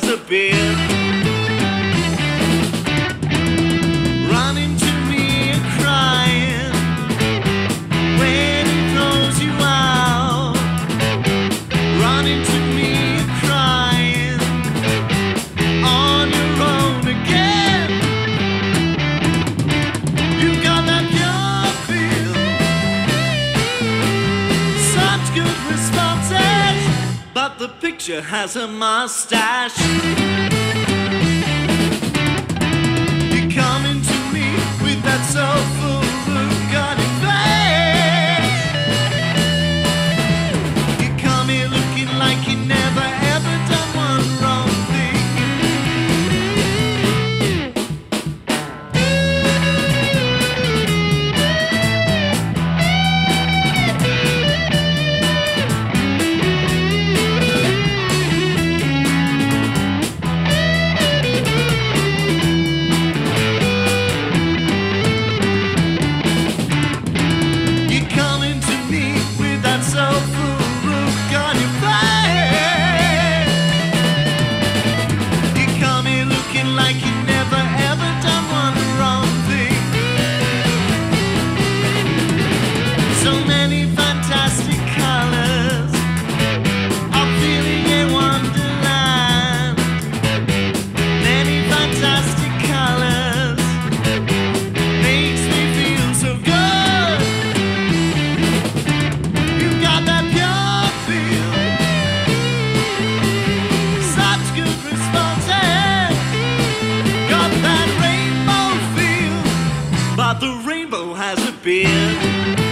has a beard. Me and crying when he throws you out. Me and crying on your own again. You got that pure feel, such good responses, but the picture has a mustache. You come into me with that soulful the rainbow has a beard.